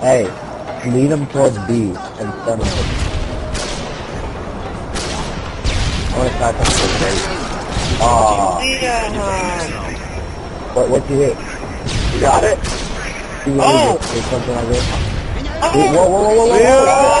Hey, lead him towards B and stun him. I want to try something great. Aw, Yeah. what, what'd you hit? You got it? You Oh! hit, something like this? Oh! Whoa, whoa, whoa, whoa, whoa, whoa! No! Oh! Oh!